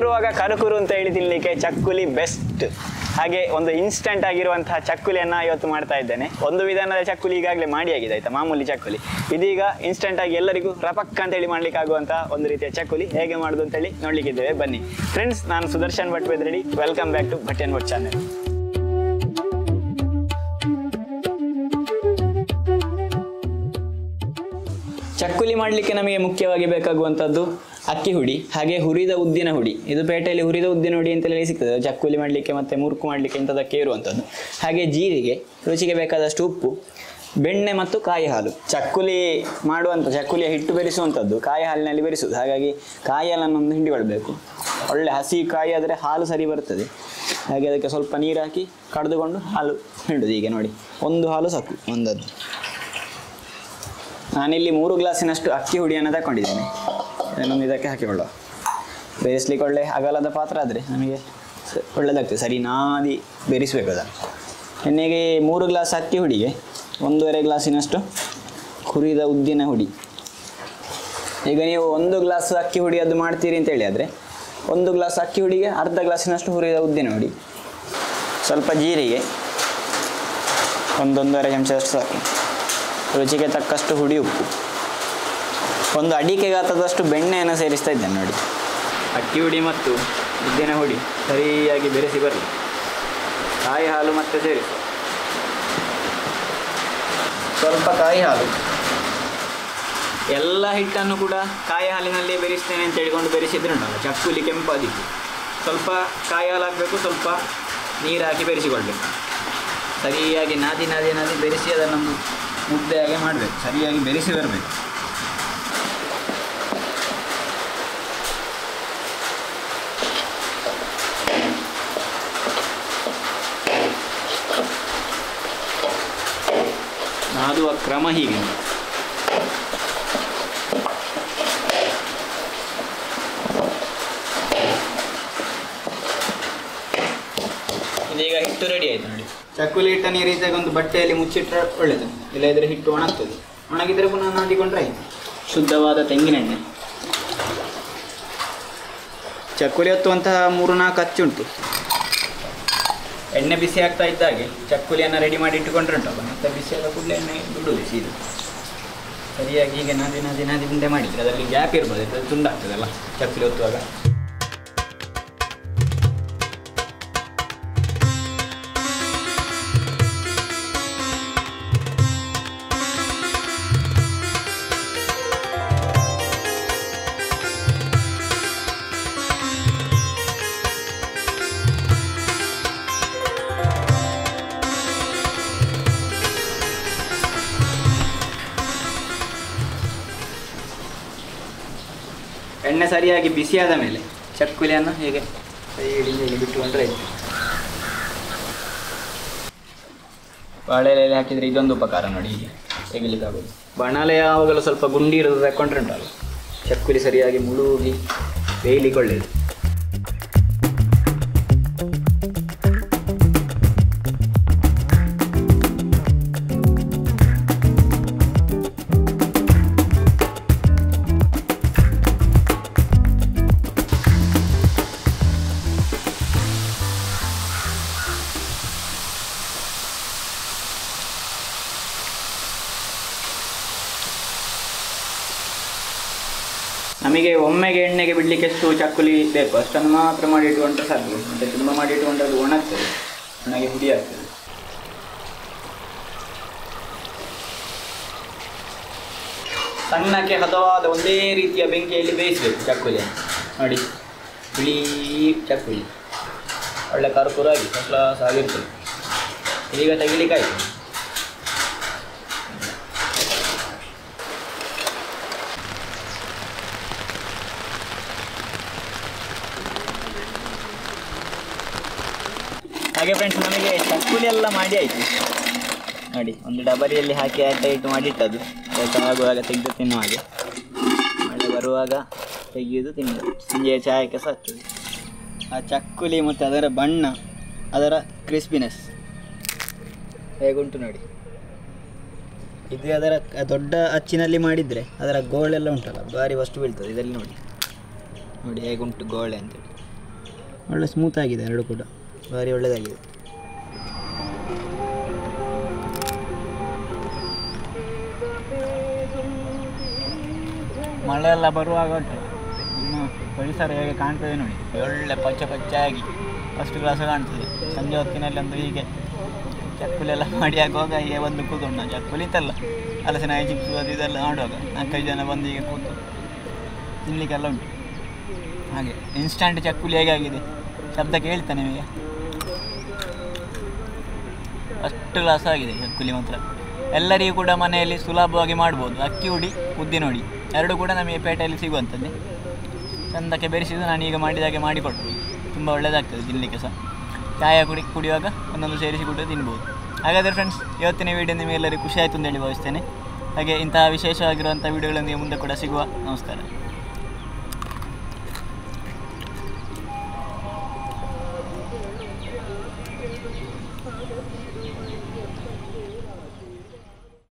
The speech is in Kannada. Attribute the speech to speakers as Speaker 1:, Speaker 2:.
Speaker 1: ಬರುವಾಗ ಕರುಕುರು ಅಂತ ಹೇಳಿ ತಿನ್ಲಿಕ್ಕೆ ಚಕ್ಕುಲಿ ಬೆಸ್ಟ್ ಹಾಗೆ ಒಂದು ಇನ್ಸ್ಟಂಟ್ ಆಗಿರುವಂತಹ ಚಕ್ಕುಲಿಯನ್ನ ಇವತ್ತು ಮಾಡ್ತಾ ಇದ್ದೇನೆ. ಒಂದು ವಿಧಾನದ ಚಕ್ಕುಲಿ ಈಗಾಗಲೇ ಮಾಡಿ ಆಗಿದೆ, ಆಯ್ತಾ? ಮಾಮೂಲಿ ಚಕ್ಕುಲಿ. ಇದೀಗ ಇನ್ಸ್ಟಂಟ್ ಆಗಿ ಎಲ್ಲರಿಗೂ ರಪಕ್ ಅಂತ ಹೇಳಿ ಮಾಡ್ಲಿಕ್ಕೆ ಆಗುವಂತಹ ಒಂದು ರೀತಿಯ ಚಕ್ಕುಲಿ ಹೇಗೆ ಮಾಡುದು ಅಂತ ಹೇಳಿ ನೋಡ್ಲಿಕ್ಕಿದ್ದೇವೆ. ಬನ್ನಿ. ಫ್ರೆಂಡ್ಸ್ ನಾನು Sudarshan Bhat Bedradi welcome back to Bhat and Bhat channel chakkuli ಮಾಡಲಿಕ್ಕೆ ನಮಗೆ ಮುಖ್ಯವಾಗಿ ಬೇಕಾಗುವಂಥದ್ದು ಅಕ್ಕಿ ಹುಡಿ, ಹಾಗೆ ಹುರಿದ ಉದ್ದಿನ ಹುಡಿ. ಇದು ಪೇಟೆಯಲ್ಲಿ ಹುರಿದ ಉದ್ದಿನ ಹುಡಿ ಅಂತಲೇ ಸಿಗ್ತದೆ. ಚಕ್ಕುಲಿ ಮಾಡಲಿಕ್ಕೆ ಮತ್ತು ಮುರುಕು ಮಾಡಲಿಕ್ಕೆ ಇಂಥದಕ್ಕೆ ಇರುವಂಥದ್ದು ಹಾಗೆ ಜೀರಿಗೆ, ರುಚಿಗೆ ಬೇಕಾದಷ್ಟು ಉಪ್ಪು, ಬೆಣ್ಣೆ ಮತ್ತು ಕಾಯಿ ಹಾಲು. ಚಕ್ಕುಲಿ ಮಾಡುವಂಥ, ಚಕ್ಕುಲಿಯ ಹಿಟ್ಟು ಬೆರೆಸುವಂಥದ್ದು ಕಾಯಿ ಹಾಲಿನಲ್ಲಿ ಬೆರೆಸುವುದು. ಹಾಗಾಗಿ ಕಾಯಿ ಹಾಲನ್ನು ಒಂದು ಹಿಂಡಿಕೊಳ್ಬೇಕು ಒಳ್ಳೆ ಹಸಿ ಕಾಯಿ ಆದರೆ ಹಾಲು ಸರಿ ಬರ್ತದೆ. ಹಾಗೆ ಅದಕ್ಕೆ ಸ್ವಲ್ಪ ನೀರು ಹಾಕಿ ಕಡಿದುಕೊಂಡು ಹಾಲು ಹಿಂಡುದು ಈಗ ನೋಡಿ, ಒಂದು ಹಾಲು ಸಾಕು, ಒಂದದ್ದು. ನಾನಿಲ್ಲಿ ಮೂರು ಗ್ಲಾಸಿನಷ್ಟು ಅಕ್ಕಿ ಹುಡಿಯನ್ನು ತಗೊಂಡಿದ್ದೇನೆ ಅದನ್ನೊಂದು ಇದಕ್ಕೆ ಹಾಕಿಕೊಳ್ಳುವ ಬೇಯಿಸ್ಲಿಕ್ಕೆ ಒಳ್ಳೆ ಅಗಲದ ಪಾತ್ರ ಆದರೆ ನಮಗೆ ಒಳ್ಳೆಯದಾಗ್ತದೆ ಸರಿ, ನಾದಿ ಬೇರಿಸಬೇಕು ಅದನ್ನು. ಎಣ್ಣೆಗೆ ಮೂರು ಗ್ಲಾಸ್ ಅಕ್ಕಿ ಹುಡಿಗೆ, ಒಂದೂವರೆ ಗ್ಲಾಸಿನಷ್ಟು ಹುರಿದ ಉದ್ದಿನ ಹುಡಿ. ಈಗ ನೀವು ಒಂದು ಗ್ಲಾಸ್ ಅಕ್ಕಿ ಹುಡಿ ಅದು ಮಾಡ್ತೀರಿ ಅಂತ ಹೇಳಿ ಆದರೆ, ಒಂದು ಗ್ಲಾಸ್ ಅಕ್ಕಿ ಹುಡಿಗೆ ಅರ್ಧ ಗ್ಲಾಸಿನಷ್ಟು ಹುರಿದ ಉದ್ದಿನ ಹುಡಿ. ಸ್ವಲ್ಪ ಜೀರಿಗೆ, ಒಂದೊಂದೂವರೆ ಚಮಚದಷ್ಟು ಸಾಕು. ರುಚಿಗೆ ತಕ್ಕಷ್ಟು ಹುಡಿ ಉಪ್ಪು. ಒಂದು ಅಡಿಕೆ ಗಾತ್ರದಷ್ಟು ಬೆಣ್ಣೆಯನ್ನು ಸೇರಿಸ್ತಾ ಇದ್ದೇನೆ ನೋಡಿ. ಅಕ್ಕಿ ಹುಡಿ ಮತ್ತು ಉದ್ದಿನ ಹುಡಿ ಸರಿಯಾಗಿ ಬೆರೆಸಿ ಬರಲಿ. ಕಾಯಿ ಹಾಲು ಮತ್ತೆ ಸೇರಿಸಿ ಸ್ವಲ್ಪ ಕಾಯಿ ಹಾಲು. ಎಲ್ಲ ಹಿಟ್ಟನ್ನು ಕೂಡ ಕಾಯಿ ಹಾಲಿನಲ್ಲಿ ಬೆರೆಸ್ತೇನೆ ಅಂತ ಹೇಳಿಕೊಂಡು ಬೆರೆಸಿದ್ರೆ ಉಂಟಲ್ಲ ಚಕ್ಕುಲಿ ಕೆಂಪಾದಿತ್ತು ಸ್ವಲ್ಪ ಕಾಯಿ ಹಾಲು ಹಾಕಬೇಕು ಸ್ವಲ್ಪ ನೀರು ಹಾಕಿ ಬೆರೆಸಿಕೊಳ್ಬೇಕು. ಸರಿಯಾಗಿ ನಾದಿ ನಾದಿ ನಾದಿ ಬೆರೆಸಿ ಅದನ್ನು ಮುದ್ದೆ ಹಾಗೆ ಮಾಡಬೇಕು ಸರಿಯಾಗಿ ಬೆರೆಸಿ ಬರಬೇಕು. ಕ್ರಮ ಹೀಗೆ. ಈಗ ಹಿಟ್ಟು ರೆಡಿ ಆಯ್ತು ನೋಡಿ. ಚಕ್ಕುಲಿ ಹಿಟ್ಟನ್ನು ಈ ರೀತಿಯಾಗಿ ಒಂದು ಬಟ್ಟೆಯಲ್ಲಿ ಮುಚ್ಚಿಟ್ರೆ ಒಳ್ಳೇದು. ಇಲ್ಲದಿದ್ರೆ ಹಿಟ್ಟು ಒಣಗ್ತದೆ. ಒಣಗಿದ್ರೆ ಪುನಃ ನಾಡಿಕೊಂಡ್ರೆ ಆಯ್ತು ಶುದ್ಧವಾದ ತೆಂಗಿನೆಣ್ಣೆ ಚಕ್ಕುಲಿ ಹೊತ್ತುವಂತಹ ಮೂರು ನಾಲ್ಕು ಅಚ್ಚುಂಟು. ಎಣ್ಣೆ ಬಿಸಿ ಆಗ್ತಾ ಇದ್ದಾಗೆ ಚಕ್ಕುಲಿಯನ್ನು ರೆಡಿ ಮಾಡಿ ಇಟ್ಟುಕೊಂಡ್ರೆ ಉಂಟಲ್ಲ ಮತ್ತೆ ಎಲ್ಲ ಕೂಡಲೇ ಎಣ್ಣೆ ಬಿಡುವುದು ಸೀದು ಸರಿಯಾಗಿ ಹೀಗೆ ನಾದಿ ನಾದಿ ನಾದಿ ಮುಂದೆ ಮಾಡಿದರೆ ಅದರಲ್ಲಿ ಗ್ಯಾಪ್ ಇರ್ಬೋದು ಅದು ತುಂಡಾಗ್ತದಲ್ಲ, ಚಕ್ಕುಲಿ ಹೊತ್ತುವಾಗ ಎಣ್ಣೆ ಸರಿಯಾಗಿ ಬಿಸಿಯಾದ ಮೇಲೆ ಚಕ್ಕುಲಿಯನ್ನು ಹೀಗೆ? ಬಿಟ್ಟುಕೊಂಡ್ರೆ ಆಯ್ತು. ಬಾಳೆ ಎಲೆ ಹಾಕಿದರೆ ಇದೊಂದು ಉಪಕಾರ ನೋಡಿ ಹೀಗೆ ತೆಗಿಲಿಕ್ಕಾಗೋದು. ಬಾಣಲೆ ಯಾವಾಗಲೂ ಸ್ವಲ್ಪ ಗುಂಡಿ ಇರೋದು ತಗೊಂಡ್ರೆ ಉಂಟಲ್ಲ ಚಕ್ಕುಲಿ ಸರಿಯಾಗಿ ಮುಳುಗಿ ಬೇಯಲಿಕ್ಕೆ ಒಳ್ಳೆಯದು ನಮಗೆ ಒಮ್ಮೆಗೆ ಎಣ್ಣೆಗೆ ಬಿಡಲಿಕ್ಕೆ ಎಷ್ಟು ಚಕ್ಕುಲಿ ಬೇಕು, ಅಷ್ಟನ್ನು ಮಾತ್ರ ಮಾಡಿ ಇಟ್ಕೊಂಡ್ರೆ ಸಾಕು ಮತ್ತೆ ತುಂಬ ಮಾಡಿ ಇಟ್ಕೊಂಡ್ರೆ ಅದು ಒಣಗ್ತದೆ ಒಣಗಿ ಹುಡಿ ಆಗ್ತದೆ. ಸಣ್ಣಕ್ಕೆ ಹದವಾದ ಒಂದೇ ರೀತಿಯ ಬೆಂಕಿಯಲ್ಲಿ ಬೇಯಿಸಬೇಕು ಚಕ್ಕುಲಿ ನೋಡಿ, ಬಿಳಿ ಚಕ್ಕುಲಿ. ಒಳ್ಳೆ ಕರ್ಪೂರಾಗಿ ಫಸ್ಟ್ ಕ್ಲಾಸ್ ಆಗಿರ್ತದೆ ಈಗ ತೆಗಿಲಿಕ್ಕಾಯ್ತು. ಹಾಗೆ ಫ್ರೆಂಡ್ಸ್ ನಮಗೆ ಚಕ್ಕುಲಿ ಎಲ್ಲ ಮಾಡಿ ಆಯಿತು. ನೋಡಿ, ಒಂದು ಡಬರಿಯಲ್ಲಿ ಹಾಕಿ ಆಟ ಇಟ್ಟು ಮಾಡಿಟ್ಟದ್ದು. ಕೆಲಸ ಆಗುವಾಗ ತೆಗೆದು ತಿನ್ನುವ ಹಾಗೆ. ಮಳೆ ಬರುವಾಗ ತೆಗೆಯುವುದು ತಿನ್ನುವುದು. ಸಂಜೆಯ ಚಾಯಕ್ಕೆ ಹಚ್ಚುವುದು. ಆ ಚಕ್ಕುಲಿ ಮತ್ತು ಅದರ ಬಣ್ಣ, ಅದರ ಕ್ರಿಸ್ಪಿನೆಸ್ ಹೇಗುಂಟು ನೋಡಿ. ಇದು ಅದರ ದೊಡ್ಡ ಅಚ್ಚಿನಲ್ಲಿ ಮಾಡಿದರೆ ಅದರ ಗೋಳೆಲ್ಲ ಉಂಟಲ್ಲ, ಭಾರಿ ವಸ್ತು ಬೀಳ್ತದೆ ಇದರಲ್ಲಿ ನೋಡಿ. ನೋಡಿ ಹೇಗುಂಟು ಗೋಳೆ ಅಂತೇಳಿ. ಒಳ್ಳೆ ಸ್ಮೂತ್ ಆಗಿದೆ ಎರಡು ಕೂಡ. ಭಾರಿ ಒಳ್ಳೆಯದಾಗಿದೆ ಮಳೆ ಎಲ್ಲ ಬರುವಾಗ ಉಂಟು ಪರಿಸರ ಹೇಗೆ ಕಾಣ್ತದೆ ನೋಡಿ ಒಳ್ಳೆ ಪಚ್ಚ ಪಚ್ಚಾಗಿ ಫಸ್ಟ್ ಕ್ಲಾಸ್ ಕಾಣ್ತದೆ ಸಂಜೆ ಹೊತ್ತಿನಲ್ಲಿ ಒಂದು ಹೀಗೆ ಚಕ್ಕುಲೆಲ್ಲ ಮಾಡಿ ಆಗುವಾಗ ಹೀಗೆ ಬಂದು ಕೂತ್ಕೊಂಡು ನಾವು ಚಕ್ಕುಲಿ ಇತ್ತಲ್ಲ ಹಲಸಿನಕಾಯಿ ಚಿಪ್ಸು ಅದು ಇದೆಲ್ಲ ಮಾಡುವಾಗ ನಾಲ್ಕೈದು ಜನ ಬಂದು ಹೀಗೆ ಕೂತು ತಿನ್ನಲಿಕ್ಕೆಲ್ಲ ಉಂಟು ಹಾಗೆ ಇನ್ಸ್ಟಂಟ್ ಚಕ್ಕುಲಿ ಆಗಿದೆ ಶಬ್ದ ಕೇಳ್ತಾನೆ ನಿಮಗೆ ಫಸ್ಟ್ ಲಾಸ್ ಆಗಿದೆ ಕುಲಿ ಮಾತ್ರ. ಎಲ್ಲರಿಗೂ ಕೂಡ ಮನೆಯಲ್ಲಿ ಸುಲಭವಾಗಿ ಮಾಡ್ಬೋದು. ಅಕ್ಕಿ ಹುಡಿ, ಉದ್ದಿನ ಹುಡಿ. ಎರಡು ಕೂಡ ನಮಗೆ ಪೇಟೆಯಲ್ಲಿ ಸಿಗುವಂಥದ್ದೇ ಚಂದಕ್ಕೆ ಬೆರೆಸಿದ್ದು ನಾನು ಈಗ ಮಾಡಿದಾಗೆ ಮಾಡಿಕೊಟ್ಟು. ತುಂಬ ಒಳ್ಳೆಯದಾಗ್ತದೆ ತಿನ್ನಲಿಕ್ಕೆ ಸಹ. ಚಾಯ ಕುಡಿ, ಕುಡಿಯುವಾಗ ಒಂದೊಂದು ಸೇರಿಸಿ ಕೂಡ ತಿನ್ಬೋದು. ಹಾಗಾದರೆ ಫ್ರೆಂಡ್ಸ್ ಇವತ್ತಿನ ವೀಡಿಯೋ ನಿಮಗೆಲ್ಲರಿಗೂ ಖುಷಿ ಅಂತ ಹೇಳಿ ಭಾವಿಸ್ತೇನೆ. ಹಾಗೆ ಇಂತಹ ವಿಶೇಷವಾಗಿರುವಂಥ ವೀಡಿಯೋಗಳೊಂದಿಗೆ ಮುಂದೆ ಕೂಡ ಸಿಗುವ. ನಮಸ್ಕಾರ.